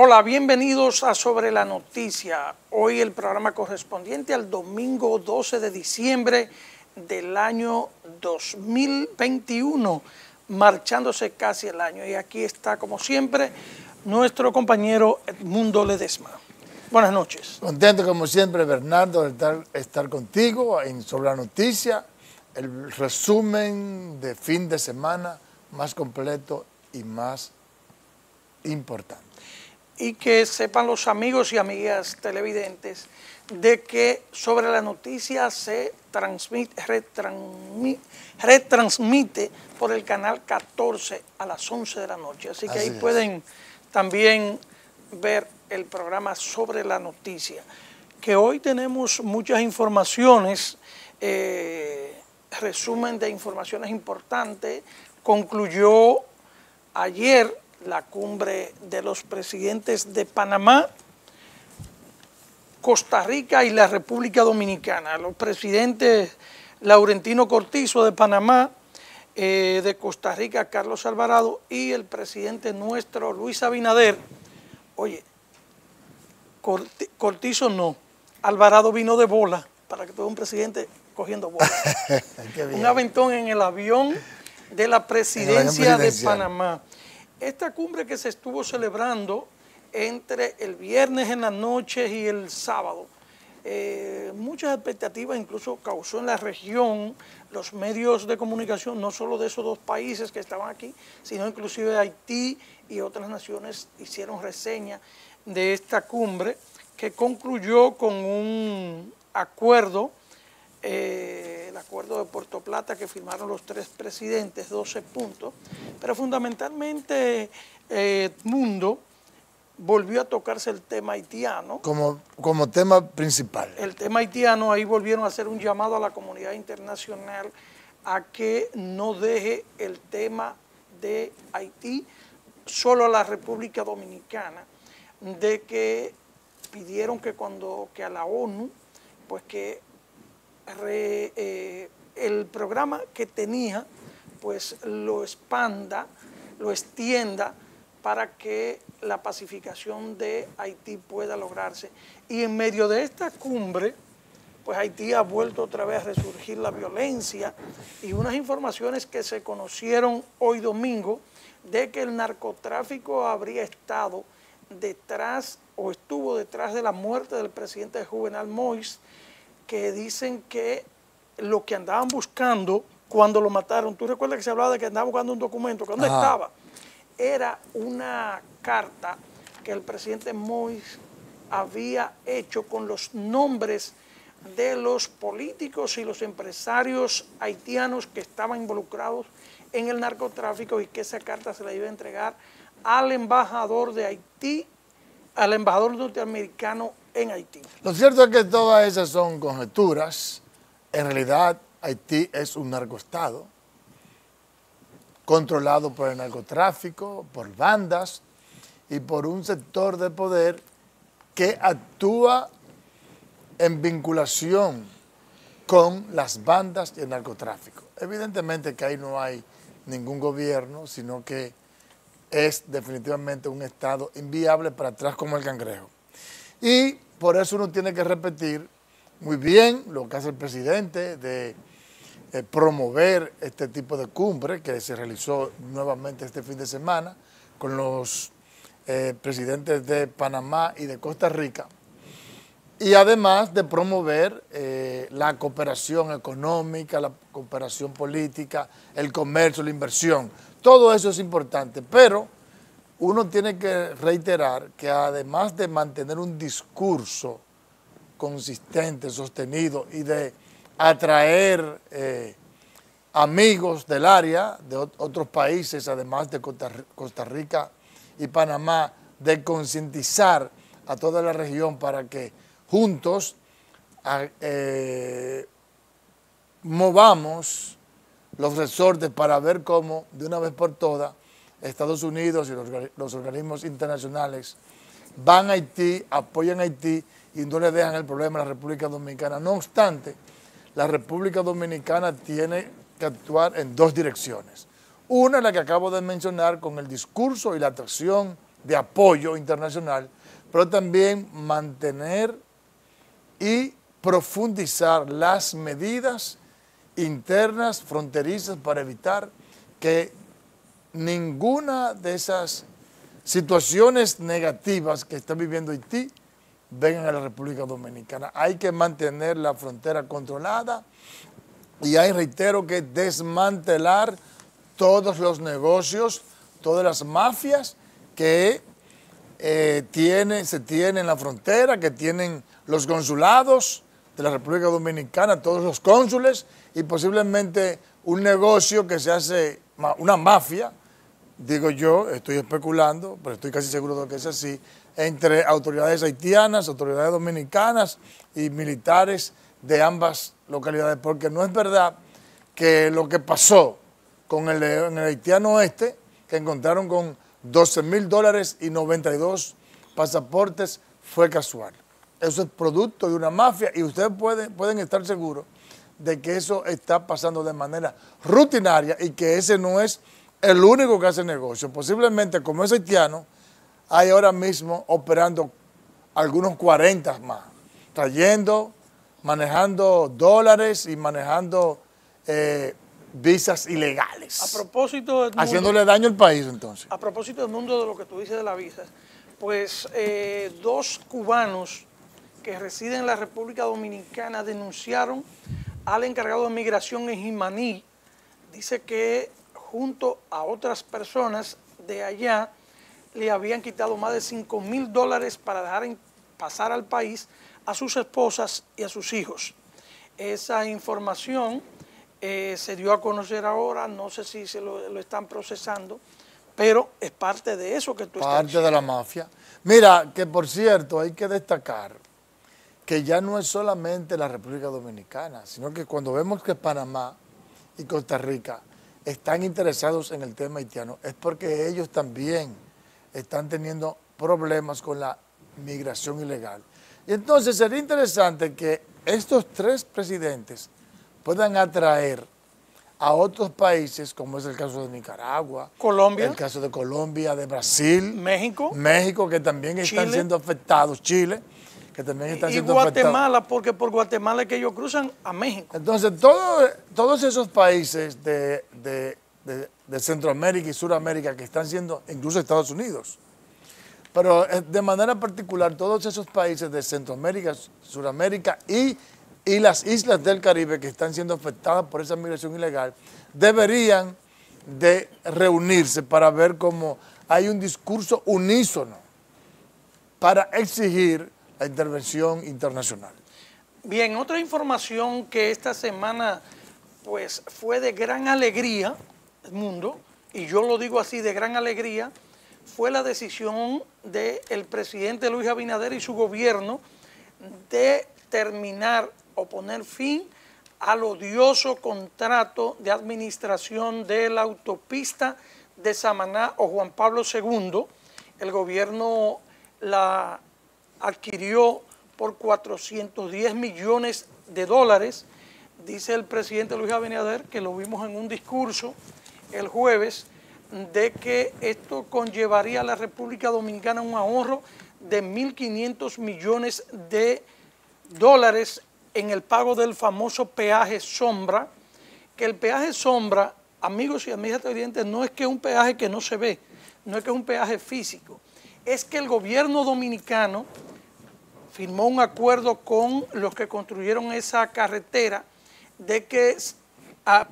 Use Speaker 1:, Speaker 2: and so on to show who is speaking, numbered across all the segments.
Speaker 1: Hola, bienvenidos a Sobre la Noticia. Hoy el programa correspondiente al domingo 12 de diciembre del año 2021, marchándose casi el año. Y aquí está, como siempre, nuestro compañero Edmundo Ledesma. Buenas noches.
Speaker 2: Contento como siempre, Bernardo, de estar, contigo en Sobre la Noticia, el resumen de fin de semana más completo y más importante
Speaker 1: y que sepan los amigos y amigas televidentes de que sobre la noticia se transmite, retransmite, por el canal 14 a las 11 de la noche. Así que ahí pueden también ver el programa sobre la noticia. Que hoy tenemos muchas informaciones, eh, resumen de informaciones importantes. Concluyó ayer la cumbre de los presidentes de Panamá, Costa Rica y la República Dominicana. Los presidentes Laurentino Cortizo de Panamá, eh, de Costa Rica Carlos Alvarado y el presidente nuestro Luis Abinader. Oye, Cortizo no, Alvarado vino de bola, para que todo un presidente cogiendo bola. un aventón en el avión de la presidencia de Panamá. Esta cumbre que se estuvo celebrando entre el viernes en las noches y el sábado, eh, muchas expectativas incluso causó en la región los medios de comunicación, no solo de esos dos países que estaban aquí, sino inclusive Haití y otras naciones hicieron reseña de esta cumbre que concluyó con un acuerdo eh, el acuerdo de Puerto Plata que firmaron los tres presidentes, 12 puntos, pero fundamentalmente eh, Mundo volvió a tocarse el tema haitiano.
Speaker 2: Como, como tema principal.
Speaker 1: El tema haitiano, ahí volvieron a hacer un llamado a la comunidad internacional a que no deje el tema de Haití solo a la República Dominicana, de que pidieron que cuando que a la ONU, pues que eh, el programa que tenía, pues lo expanda, lo extienda para que la pacificación de Haití pueda lograrse. Y en medio de esta cumbre, pues Haití ha vuelto otra vez a resurgir la violencia y unas informaciones que se conocieron hoy domingo de que el narcotráfico habría estado detrás o estuvo detrás de la muerte del presidente Juvenal Mois que dicen que lo que andaban buscando cuando lo mataron, tú recuerdas que se hablaba de que andaban buscando un documento, que ¿dónde estaba? Era una carta que el presidente Mois había hecho con los nombres de los políticos y los empresarios haitianos que estaban involucrados en el narcotráfico y que esa carta se la iba a entregar al embajador de Haití, al embajador norteamericano en Haití.
Speaker 2: Lo cierto es que todas esas son conjeturas. En realidad, Haití es un narcoestado controlado por el narcotráfico, por bandas y por un sector de poder que actúa en vinculación con las bandas y el narcotráfico. Evidentemente que ahí no hay ningún gobierno, sino que es definitivamente un estado inviable para atrás como el cangrejo. Y por eso uno tiene que repetir muy bien lo que hace el presidente de eh, promover este tipo de cumbre que se realizó nuevamente este fin de semana con los eh, presidentes de Panamá y de Costa Rica. Y además de promover eh, la cooperación económica, la cooperación política, el comercio, la inversión. Todo eso es importante, pero uno tiene que reiterar que además de mantener un discurso consistente, sostenido y de atraer eh, amigos del área, de otros países, además de Costa Rica y Panamá, de concientizar a toda la región para que juntos eh, movamos los resortes para ver cómo, de una vez por todas, Estados Unidos y los, organismos internacionales van a Haití, apoyan a Haití y no le dejan el problema a la República Dominicana. No obstante, la República Dominicana tiene que actuar en dos direcciones. Una es la que acabo de mencionar con el discurso y la atracción de apoyo internacional, pero también mantener y profundizar las medidas internas fronterizas para evitar que ninguna de esas situaciones negativas que está viviendo Haití vengan a la República Dominicana. Hay que mantener la frontera controlada y hay, reitero, que desmantelar todos los negocios, todas las mafias que eh, se tienen en la frontera, que tienen los consulados de la República Dominicana, todos los cónsules y posiblemente un negocio que se hace, una mafia, digo yo, estoy especulando, pero estoy casi seguro de que es así, entre autoridades haitianas, autoridades dominicanas y militares de ambas localidades, porque no es verdad que lo que pasó con el, en el haitiano este, que encontraron con 12 mil dólares y 92 pasaportes, fue casual. Eso es producto de una mafia y ustedes pueden, pueden estar seguros de que eso está pasando de manera rutinaria y que ese no es el único que hace negocio. Posiblemente, como es haitiano, hay ahora mismo operando algunos 40 más, trayendo, manejando dólares y manejando eh, visas ilegales.
Speaker 1: A propósito
Speaker 2: Haciéndole daño al país entonces.
Speaker 1: A propósito del mundo de lo que tú dices de las visas, pues eh, dos cubanos que residen en la República Dominicana denunciaron al encargado de migración en Jimaní. Dice que junto a otras personas de allá le habían quitado más de 5 mil dólares para dejar pasar al país a sus esposas y a sus hijos. Esa información eh, se dio a conocer ahora, no sé si se lo, están procesando, pero es parte de eso que tú
Speaker 2: estás Parte de la mafia. Mira, que por cierto, hay que destacar que ya no es solamente la República Dominicana, sino que cuando vemos que Panamá y Costa Rica están interesados en el tema haitiano, es porque ellos también están teniendo problemas con la migración ilegal. Y entonces sería interesante que estos tres presidentes puedan atraer a otros países, como es el caso de Nicaragua,
Speaker 1: Colombia,
Speaker 2: el caso de Colombia, de Brasil,
Speaker 1: México,
Speaker 2: México que también están siendo afectados, Chile, que también están siendo
Speaker 1: Guatemala, porque por Guatemala es que ellos cruzan a México.
Speaker 2: Entonces, todos esos países de, de Centroamérica y Suramérica que están siendo, incluso Estados Unidos, pero eh, de manera particular todos esos países de Centroamérica, Suramérica y y las islas del Caribe que están siendo afectadas por esa migración ilegal deberían de reunirse para ver cómo hay un discurso unísono para exigir la intervención internacional.
Speaker 1: Bien, otra información que esta semana pues fue de gran alegría el mundo, y yo lo digo así, de gran alegría, fue la decisión del presidente Luis Abinader y su gobierno de terminar o poner fin al odioso contrato de administración de la autopista de Samaná o Juan Pablo II. El gobierno la adquirió por 410 millones de dólares. Dice el presidente Luis Abinader, que lo vimos en un discurso el jueves, de que esto conllevaría a la República Dominicana un ahorro de 1.500 millones de dólares en el pago del famoso peaje sombra, que el peaje sombra, amigos y amigas televidentes, no es que es un peaje que no se ve, no es que es un peaje físico, es que el gobierno dominicano firmó un acuerdo con los que construyeron esa carretera de que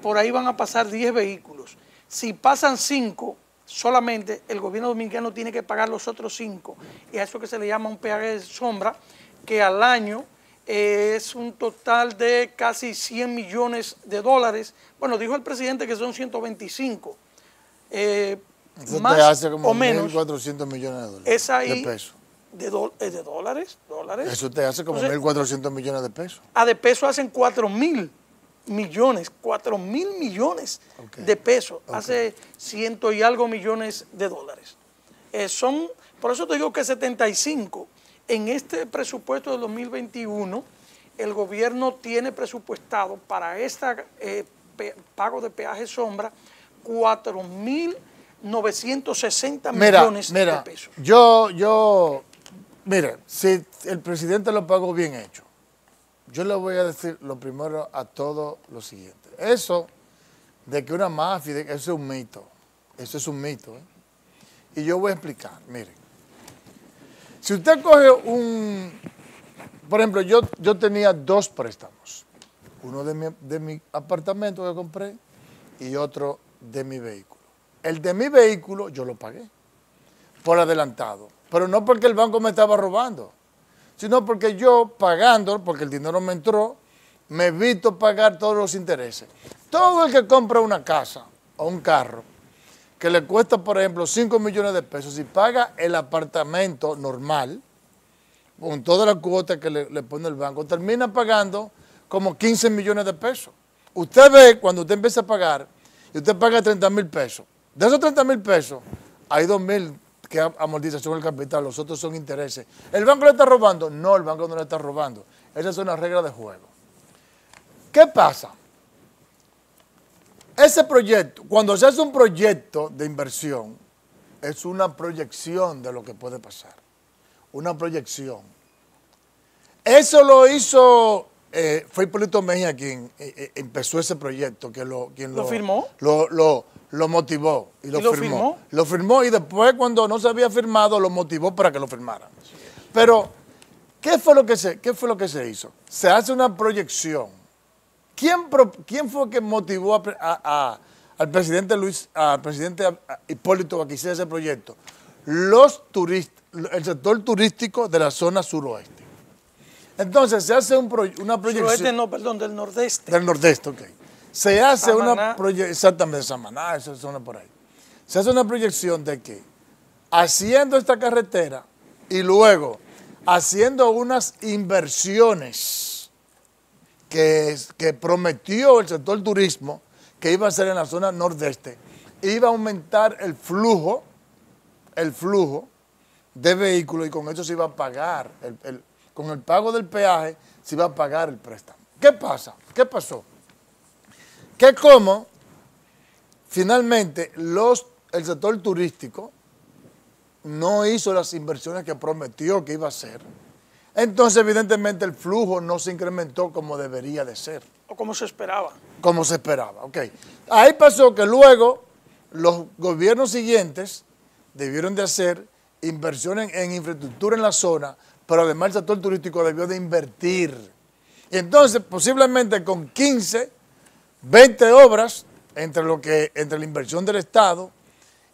Speaker 1: por ahí van a pasar 10 vehículos. Si pasan 5 solamente, el gobierno dominicano tiene que pagar los otros 5. Y a eso que se le llama un peaje de sombra, que al año es un total de casi 100 millones de dólares. Bueno, dijo el presidente que son 125.
Speaker 2: Eh, Eso más te hace como o menos. 1.400 millones de dólares.
Speaker 1: Es ahí, de pesos. De, de, dólares, dólares.
Speaker 2: Eso te hace como 1.400 millones de pesos.
Speaker 1: Ah, de pesos hacen 4 mil millones, 4 mil millones de pesos. Hace ciento y algo millones de dólares. Eh, son, por eso te digo que 75 en este presupuesto de 2021, el gobierno tiene presupuestado para este pago de peaje sombra 4.900 960
Speaker 2: Mira,
Speaker 1: millones
Speaker 2: mira,
Speaker 1: de pesos.
Speaker 2: yo, yo, mire, si el presidente lo pagó bien hecho, yo le voy a decir lo primero a todo lo siguiente. Eso de que una mafia, de- eso es un mito, eso es un mito. ¿eh? Y yo voy a explicar, mire, si usted coge un, por ejemplo, yo, yo tenía dos préstamos, uno de mi, de mi apartamento que compré y otro de mi vehículo. El de mi vehículo yo lo pagué por adelantado, pero no porque el banco me estaba robando, sino porque yo pagando, porque el dinero me entró, me evito pagar todos los intereses. Todo el que compra una casa o un carro que le cuesta, por ejemplo, 5 millones de pesos y paga el apartamento normal, con toda la cuota que le, le pone el banco, termina pagando como 15 millones de pesos. Usted ve cuando usted empieza a pagar y usted paga 30 mil pesos. De esos 30 mil pesos, hay 2 mil que amortización del capital, los otros son intereses. ¿El banco le está robando? No, el banco no le está robando. Esa es una regla de juego. ¿Qué pasa? Ese proyecto, cuando se hace un proyecto de inversión, es una proyección de lo que puede pasar. Una proyección. Eso lo hizo, eh, fue Hipólito Mejía quien eh, eh, empezó ese proyecto, que lo, quien
Speaker 1: ¿Lo firmó?
Speaker 2: Lo, lo- lo motivó y lo,
Speaker 1: ¿Y lo
Speaker 2: firmó.
Speaker 1: firmó?
Speaker 2: Lo firmó y después cuando no se había firmado lo motivó para que lo firmaran. Pero, ¿qué fue lo que se, qué fue lo que se hizo? Se hace una proyección. ¿Quién, pro- quién fue que motivó a pre- a- a- al presidente Luis, al presidente Hipólito a que hiciera ese proyecto? Los turistas, el sector turístico de la zona suroeste. Entonces se hace un proy- una proyección
Speaker 1: Suroeste, no, perdón, del nordeste.
Speaker 2: del nordeste, ok. Se hace una proyección, exactamente, Samaná, esa zona por ahí. Se hace una proyección de que haciendo esta carretera y luego haciendo unas inversiones que, prometió el sector turismo que iba a ser en la zona nordeste, iba a aumentar el flujo, el flujo de vehículos y con eso se iba a pagar, el- el- con el pago del peaje se iba a pagar el préstamo. ¿Qué pasa? ¿Qué pasó? Que como finalmente los, el sector turístico no hizo las inversiones que prometió que iba a hacer, entonces evidentemente el flujo no se incrementó como debería de ser
Speaker 1: O como se esperaba.
Speaker 2: como se esperaba. ok. Ahí pasó que luego los gobiernos siguientes debieron de hacer inversiones en infraestructura en la zona, pero además el sector turístico debió de invertir. Y entonces posiblemente con 15, 20 obras entre, lo que, entre la inversión del Estado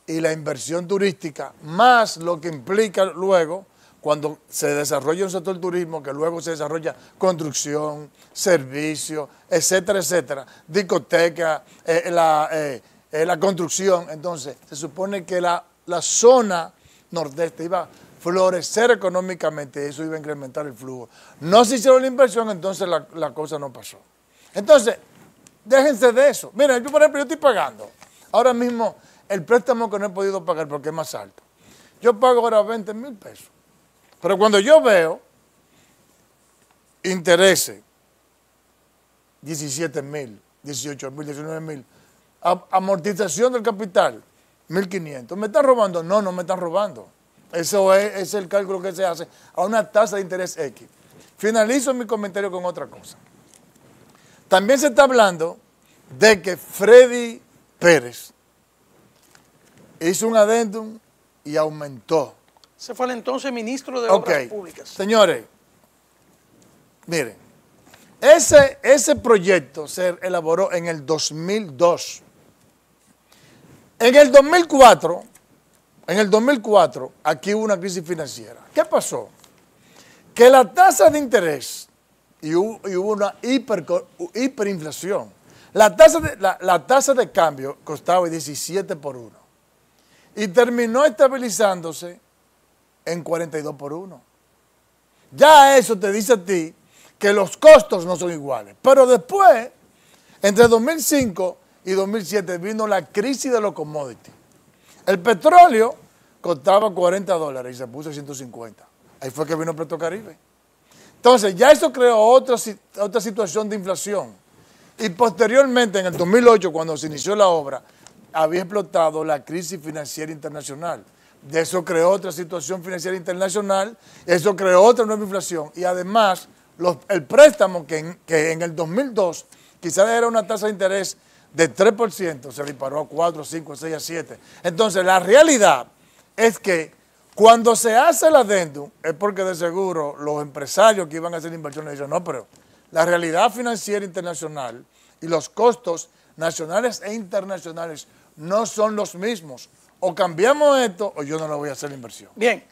Speaker 2: y la inversión turística, más lo que implica luego cuando se desarrolla un sector turismo, que luego se desarrolla construcción, servicio, etcétera, etcétera, discoteca, eh, la, eh, eh, la construcción. Entonces, se supone que la, la zona nordeste iba florecer económicamente eso iba a incrementar el flujo. No se hicieron la inversión, entonces la, la cosa no pasó. Entonces, déjense de eso. Miren, yo por ejemplo, yo estoy pagando. Ahora mismo, el préstamo que no he podido pagar porque es más alto. Yo pago ahora 20 mil pesos. Pero cuando yo veo intereses, 17 mil, 18 mil, 19 mil, amortización del capital, 1.500. ¿Me están robando? No, no me están robando. Eso es, el cálculo que se hace a una tasa de interés X. Finalizo mi comentario con otra cosa. También se está hablando de que Freddy Pérez hizo un adendum y aumentó.
Speaker 1: Se fue el entonces ministro de
Speaker 2: Ok,
Speaker 1: Obras Públicas.
Speaker 2: señores, miren, ese, ese proyecto se elaboró en el 2002. En el 2004, en el 2004, aquí hubo una crisis financiera. ¿Qué pasó? Que la tasa de interés, y hubo, una hiperinflación, la tasa, de, la tasa de cambio costaba 17 por 1 y terminó estabilizándose en 42 por 1. Ya eso te dice a ti que los costos no son iguales. Pero después, entre 2005 y 2007 vino la crisis de los commodities. El petróleo costaba 40 dólares y se puso a 150. Ahí fue que vino Petrocaribe. Entonces, ya eso creó otra, otra situación de inflación. Y posteriormente, en el 2008, cuando se inició la obra, había explotado la crisis financiera internacional. De eso creó otra situación financiera internacional, eso creó otra nueva inflación. Y además, el préstamo que en, que en el 2002 quizás era una tasa de interés de 3%, se disparó a 4, 5, 6, a 7. Entonces, la realidad es que cuando se hace el adendum, es porque de seguro los empresarios que iban a hacer inversiones dicen, no, pero la realidad financiera internacional y los costos nacionales e internacionales no son los mismos. O cambiamos esto o yo no le voy a hacer la inversión.
Speaker 1: Bien,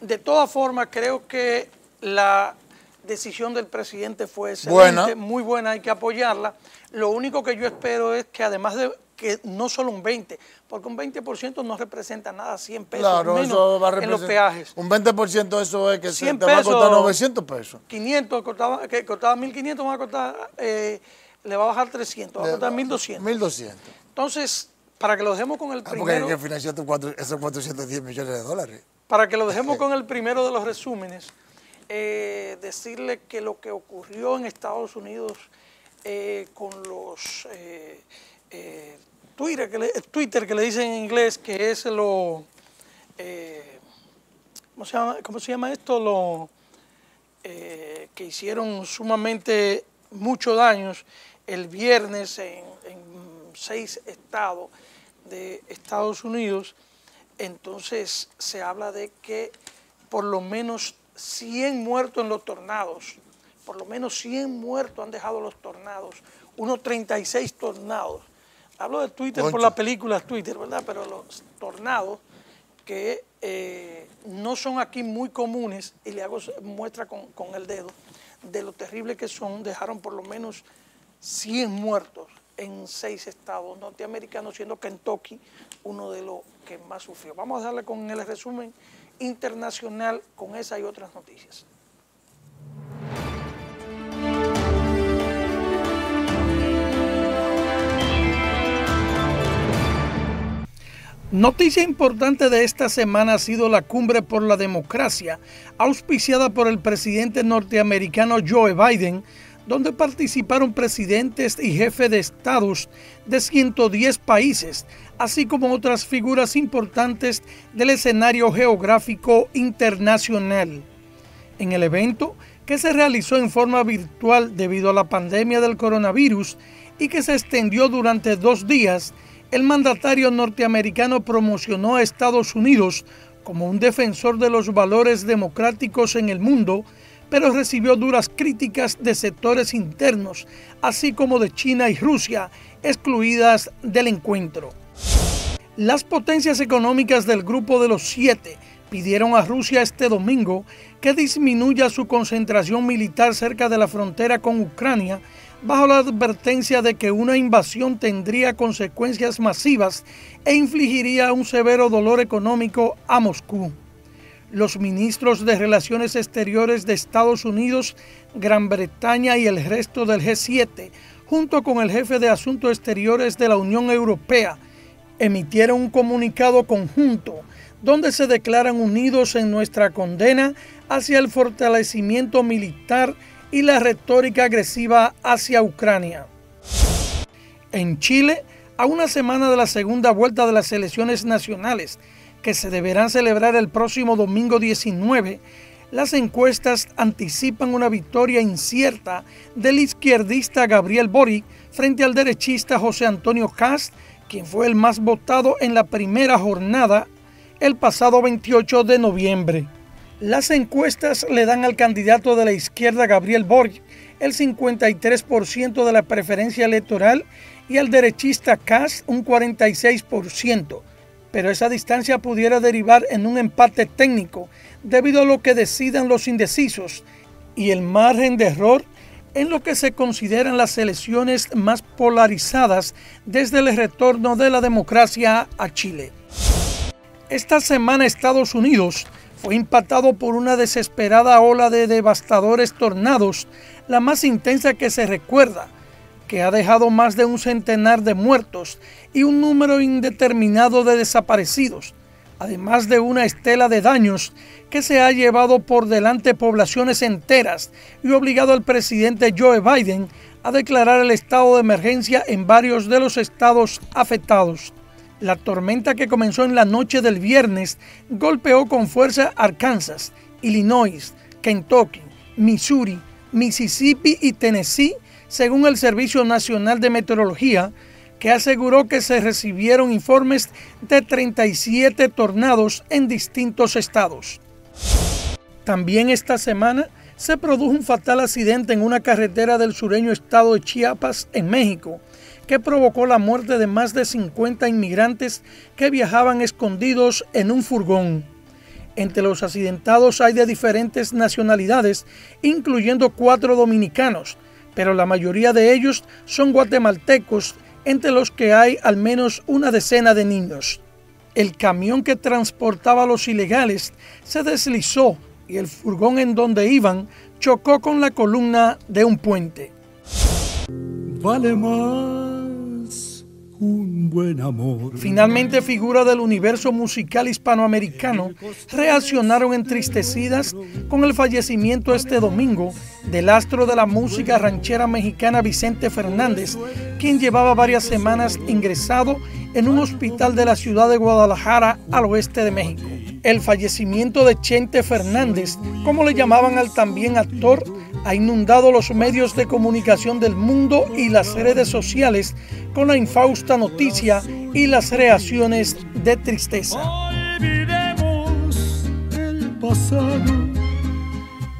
Speaker 1: de todas formas creo que la decisión del presidente fue excelente, muy buena, hay que apoyarla. Lo único que yo espero es que además de que no solo un 20, porque un 20% no representa nada, 100 pesos claro, eso va a en los peajes.
Speaker 2: Un 20% eso es que se te va a costar 900 pesos.
Speaker 1: 500, costaba, que costaba 1.500, va a costar, eh, le va a bajar 300, va a costar 1.200.
Speaker 2: 1.200.
Speaker 1: Entonces, para que lo dejemos con el primero...
Speaker 2: Ah, porque hay que financiar esos 410 millones de dólares.
Speaker 1: Para que lo dejemos con el primero de los resúmenes, eh, decirle que lo que ocurrió en Estados Unidos eh, con los Twitter que, le, Twitter, que le dicen en inglés, que es lo... Eh, ¿cómo, se llama, ¿Cómo se llama esto? Lo eh, que hicieron sumamente mucho daños el viernes en, seis estados de Estados Unidos. Entonces se habla de que por lo menos 100 muertos en los tornados, por lo menos 100 muertos han dejado los tornados, unos 36 tornados Hablo de Twitter por la película Twitter, ¿verdad? Pero los tornados que eh, no son aquí muy comunes, y le hago muestra con, el dedo, de lo terrible que son, dejaron por lo menos 100 muertos en seis estados norteamericanos, siendo Kentucky uno de los que más sufrió. Vamos a darle con el resumen internacional con esa y otras noticias. Noticia importante de esta semana ha sido la cumbre por la democracia, auspiciada por el presidente norteamericano Joe Biden, donde participaron presidentes y jefes de estados de 110 países, así como otras figuras importantes del escenario geográfico internacional. En el evento, que se realizó en forma virtual debido a la pandemia del coronavirus y que se extendió durante dos días, el mandatario norteamericano promocionó a Estados Unidos como un defensor de los valores democráticos en el mundo, pero recibió duras críticas de sectores internos, así como de China y Rusia, excluidas del encuentro. Las potencias económicas del Grupo de los Siete pidieron a Rusia este domingo que disminuya su concentración militar cerca de la frontera con Ucrania bajo la advertencia de que una invasión tendría consecuencias masivas e infligiría un severo dolor económico a Moscú. Los ministros de Relaciones Exteriores de Estados Unidos, Gran Bretaña y el resto del G7, junto con el jefe de Asuntos Exteriores de la Unión Europea, emitieron un comunicado conjunto donde se declaran unidos en nuestra condena hacia el fortalecimiento militar y la retórica agresiva hacia Ucrania. En Chile, a una semana de la segunda vuelta de las elecciones nacionales, que se deberán celebrar el próximo domingo 19, las encuestas anticipan una victoria incierta del izquierdista Gabriel Boric frente al derechista José Antonio Cast, quien fue el más votado en la primera jornada el pasado 28 de noviembre. Las encuestas le dan al candidato de la izquierda Gabriel Boric el 53% de la preferencia electoral y al derechista Kass un 46%, pero esa distancia pudiera derivar en un empate técnico debido a lo que decidan los indecisos y el margen de error en lo que se consideran las elecciones más polarizadas desde el retorno de la democracia a Chile. Esta semana Estados Unidos fue impactado por una desesperada ola de devastadores tornados, la más intensa que se recuerda, que ha dejado más de un centenar de muertos y un número indeterminado de desaparecidos, además de una estela de daños que se ha llevado por delante poblaciones enteras y obligado al presidente Joe Biden a declarar el estado de emergencia en varios de los estados afectados. La tormenta que comenzó en la noche del viernes golpeó con fuerza Arkansas, Illinois, Kentucky, Missouri, Mississippi y Tennessee, según el Servicio Nacional de Meteorología, que aseguró que se recibieron informes de 37 tornados en distintos estados. También esta semana se produjo un fatal accidente en una carretera del sureño estado de Chiapas, en México, que provocó la muerte de más de 50 inmigrantes que viajaban escondidos en un furgón. Entre los accidentados hay de diferentes nacionalidades, incluyendo cuatro dominicanos, pero la mayoría de ellos son guatemaltecos, entre los que hay al menos una decena de niños. El camión que transportaba a los ilegales se deslizó y el furgón en donde iban chocó con la columna de un puente. Vale un buen amor. Finalmente, figuras del universo musical hispanoamericano reaccionaron entristecidas con el fallecimiento este domingo del astro de la música ranchera mexicana Vicente Fernández, quien llevaba varias semanas ingresado en un hospital de la ciudad de Guadalajara al oeste de México. El fallecimiento de Chente Fernández, como le llamaban al también actor, ha inundado los medios de comunicación del mundo y las redes sociales con la infausta noticia y las reacciones de tristeza.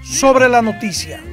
Speaker 1: Sobre la noticia.